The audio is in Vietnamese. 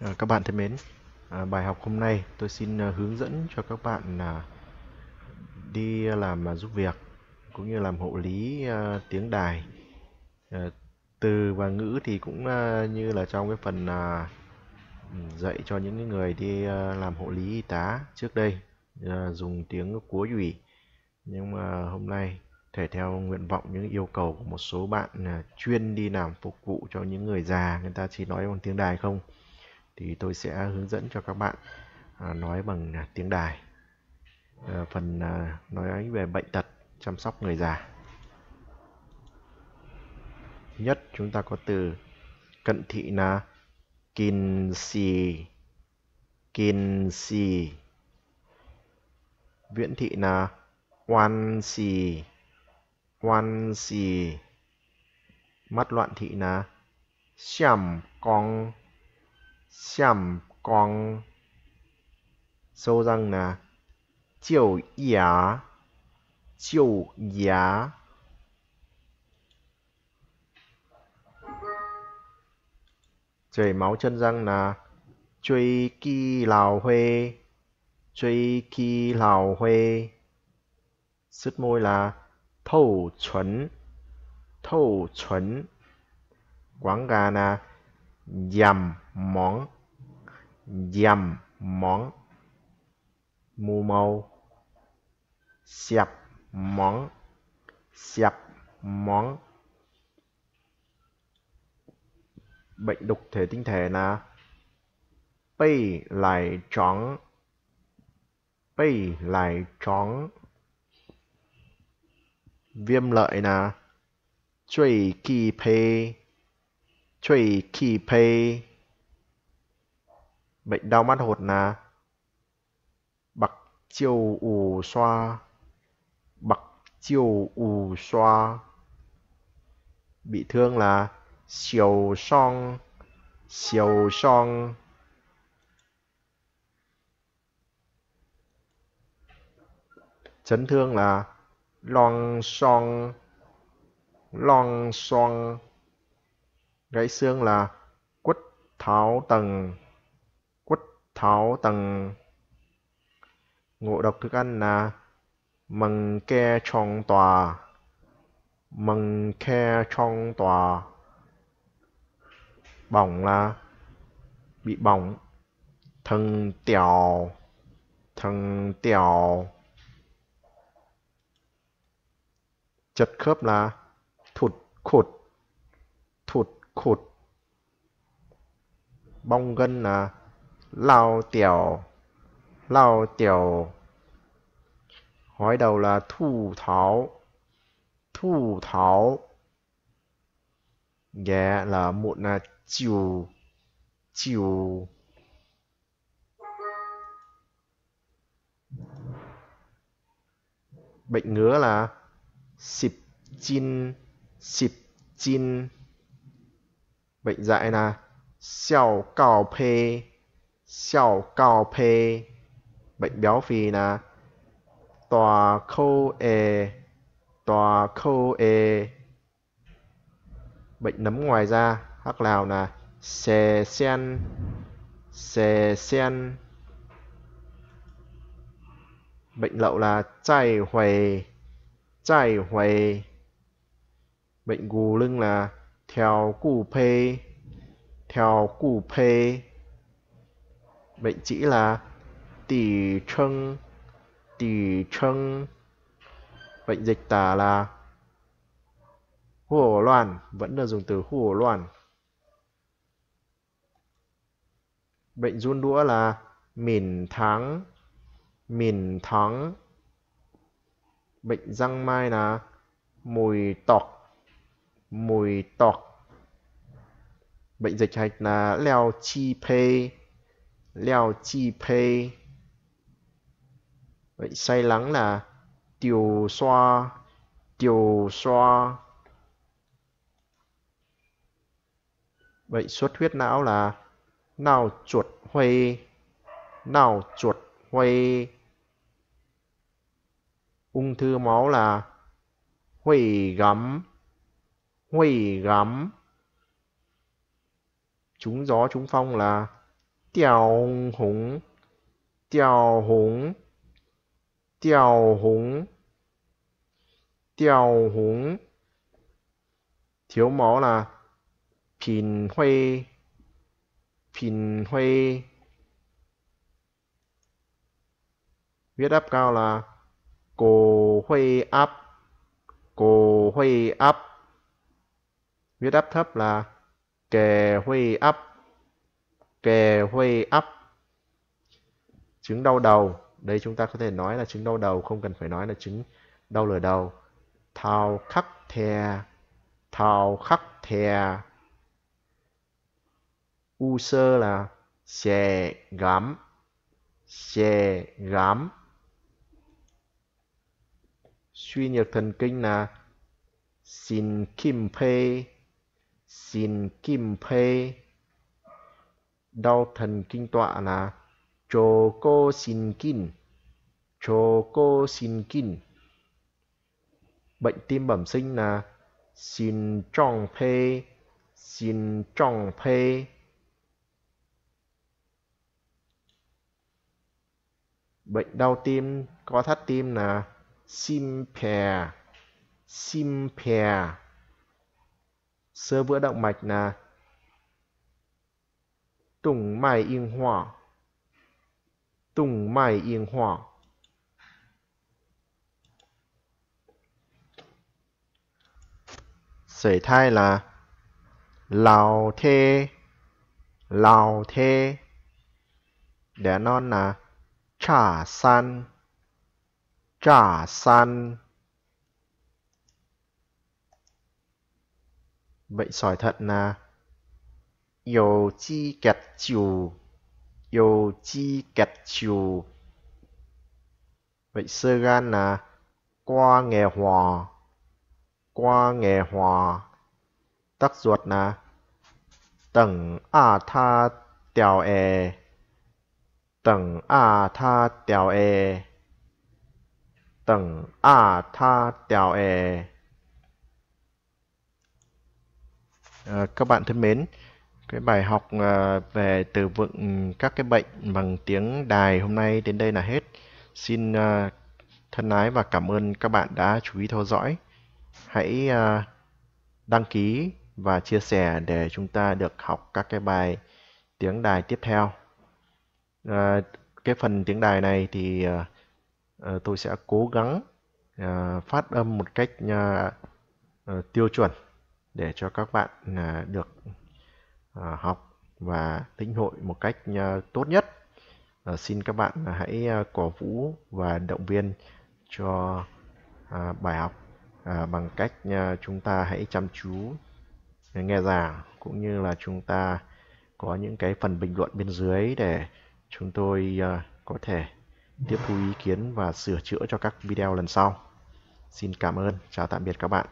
À, các bạn thân mến, à, bài học hôm nay tôi xin à, hướng dẫn cho các bạn à, đi làm à, giúp việc cũng như làm hộ lý à, tiếng đài. À, từ và ngữ thì cũng à, như là trong cái phần à, dạy cho những người đi à, làm hộ lý y tá trước đây à, dùng tiếng cúa ủy. Nhưng mà hôm nay thể theo nguyện vọng những yêu cầu của một số bạn à, chuyên đi làm phục vụ cho những người già người ta chỉ nói bằng tiếng đài không thì tôi sẽ hướng dẫn cho các bạn à, nói bằng à, tiếng đài. Ờ, phần à, nói về bệnh tật chăm sóc người già. Nhất, chúng ta có từ cận thị là kin si kin si viễn thị là quan si quan si mắt loạn thị là xiam con xiàm quang, sâu răng là chiều 牙 chiều 牙 chảy máu chân răng là truy kỳ lào huê. Truy kỳ lào huê. Sứt môi là thâu chuẩn. Thâu chuẩn. Quảng gà là dầm món dầm món mù màu. Xẹp món xẹp món bệnh đục thể tinh thể là bay lại trắng bay lại trắng viêm lợi là truy kỳ phê truy kỳ phê. Bệnh đau mắt hột là bạc chiều ù xoa. Bạc chiều ù xoa. Bị thương là xiều song. Xiều song. Chấn thương là long song. Long song gãy xương là quất tháo tầng, quất tháo tầng. Ngộ độc thức ăn là mừng ke trong tòa mừng ke trong tòa. Bỏng là bị bỏng thần tiểu thần tiểu chật khớp là thụt khụt. thụt khụt. Bong gân là lao tiểu lao tiểu hói đầu là thu tháo thu tháo ghé là một là chiều chiều. Bệnh ngứa là xịp chin xịp chin bệnh dạy là xiao cao phê, xiao cao phê. Bệnh béo phì là tòa khô ê, tòa khô ê. Bệnh nấm ngoài da hắc lào là xè sen xè sen bệnh lậu là chai huề chai huề bệnh gù lưng là theo cụ phê theo cụ phê bệnh chỉ là tỷ trân tỷ trân. Bệnh dịch tả là hổ loạn vẫn là dùng từ hổ loạn bệnh run đũa là mìn thắng mìn thắng. Bệnh răng mai là mùi tọc mùi tọc bệnh dịch hạch là leo chi phê, leo chi phê. Bệnh say lắng là tiểu xoa tiểu xoa. Bệnh xuất huyết não là nào chuột huê nào chuột huê. Ung thư máu là huê gắm huê gắm trúng gió, trúng phong là Tiêu hùng Tiêu hùng Tiêu hùng Tiêu hùng Thiếu máu là Phìn huy Phìn huy viết áp cao là Cổ huy áp, Cổ huy áp. Huyết áp thấp là Kề huy áp Kề huy áp. Chứng đau đầu, Đây chúng ta có thể nói là chứng đau đầu, Không cần phải nói là chứng đau lửa đầu. Thao khắc thè, Thao khắc thè. U sơ là Xè gắm Xè gắm Suy nhược thần kinh là Xin kim phê. Xin kim phê Đau thần kinh tọa là Chô cô xin kinh Chô cô xin kinh Bệnh tim bẩm sinh là Xin trọng phê Xin trọng phê. Bệnh đau tim, có thắt tim là Sim pè Sim pè Sơ vữa động mạch là Tùng mày yên hỏa. Tùng mày yên hỏa. Sởi thai là Lào thê. Lào thê. Đẻ non là Trà san. Trà san. Bệnh sỏi thận là Dầu chi kẹt chiều. Dầu chi kẹt chiều. Bệnh sơ gan là Qua nghề hòa. Qua nghề hòa. Tắc ruột là Tầng A tha tèo e. Tầng A tha tèo e. Tầng A tha tèo e. À, các bạn thân mến, cái bài học à, về từ vựng các cái bệnh bằng tiếng đài hôm nay đến đây là hết. Xin à, thân ái và cảm ơn các bạn đã chú ý theo dõi. Hãy à, đăng ký và chia sẻ để chúng ta được học các cái bài tiếng đài tiếp theo. À, cái phần tiếng đài này thì à, tôi sẽ cố gắng à, phát âm một cách à, à, tiêu chuẩn để cho các bạn à, được à, học và lĩnh hội một cách à, tốt nhất. Ờ, xin các bạn hãy cổ vũ và động viên cho bài học bằng cách chúng ta hãy chăm chú nghe giảng cũng như là chúng ta có những cái phần bình luận bên dưới để chúng tôi có thể tiếp thu ý kiến và sửa chữa cho các video lần sau. Xin cảm ơn, chào tạm biệt các bạn.